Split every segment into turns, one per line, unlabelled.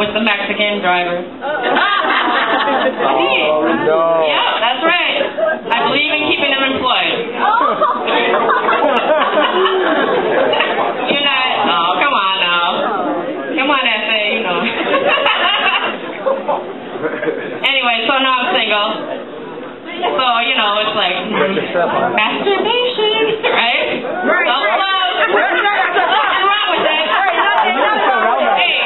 same driver.
Oh, no.
Yeah, that's right. I believe in keeping them employed. You're not. Oh, come on now. Come on, SA. You know. anyway, so now I'm single. So you know, it's like masturbation, right? Self-love. Nothing wrong with that. Hey,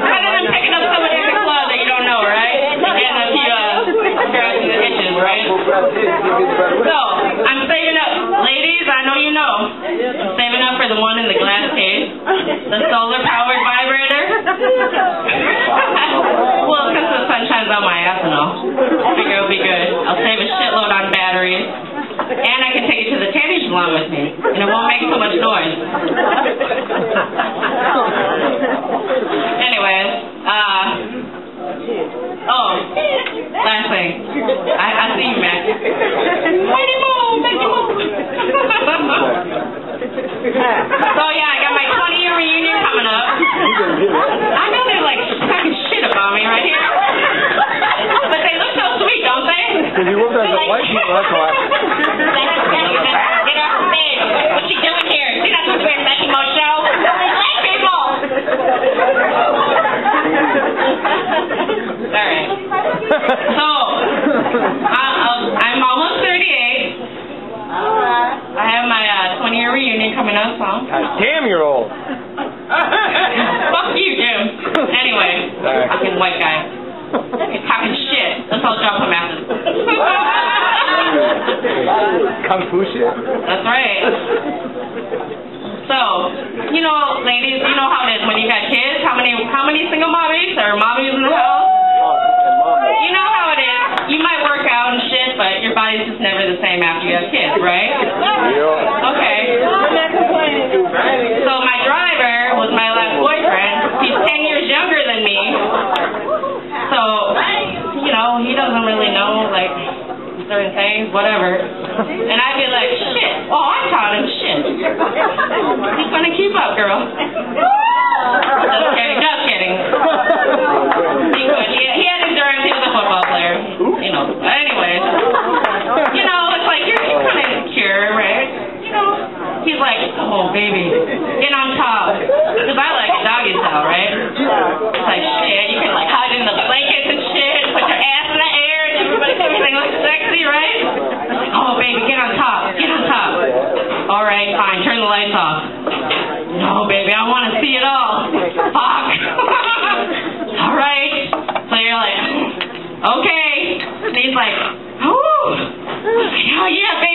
better than picking up somebody at the club that you don't know, right? And getting a few uh, scratches and itches, right? So, I'm saving up. Ladies, I know you know. I'm saving up for the one in the glass case. The solar powered vibrator. well, since the sun shines on my ass and all, I figure it'll be good. I'll save a shitload on batteries. And I can take it to the tanning salon with me. And it won't make so much noise. Anyways, uh, oh, last thing. I, I see you, Mac. Mighty Mo, Mighty Mo. so yeah, I got my 20 year reunion coming up. I know they're like talking shit about me right here. But they look so sweet, don't they?
Because you look like the white people, that's why.
Get off the stage. What you doing here? You're not doing a Mickey Mouse show. Black people. All right. So, I, um, I'm almost 38. I have my uh, 20 year reunion coming up, so.
God damn, you're old.
Fuck you, Jim. Anyway,
Sorry.
fucking white guy. He's talking shit. Let's all drop him after.
Kung Fu shit.
That's right. So, you know, ladies, you know how it is when you got kids. How many, how many single mommies or mommies in the house? You know how it is. You might work out and shit, but your body's just never the same after you have kids, right? Okay. So my driver was my last boyfriend. He's 10 years younger than me. So, you know, he doesn't really know, like, certain things, whatever. And I'd be like, shit. Oh, I taught him shit. He's gonna keep up, girl. Just kidding, just kidding. He would. He, he had endurance. He was a football player. You know. But anyways, you know, it's like you're, you're kind of insecure, right? You know. He's like, oh baby, get on top. Cause I like a doggy style, right? It's like shit. You can like hide in the blankets and shit. Put your ass in the air, and everybody everything looks sexy, right? It's like, oh baby, get on top. Get on top. All right, fine. Turn the lights off. No, baby, I want to see it all. Fuck. all right. So you're like, okay. And he's like, oh, yeah, baby,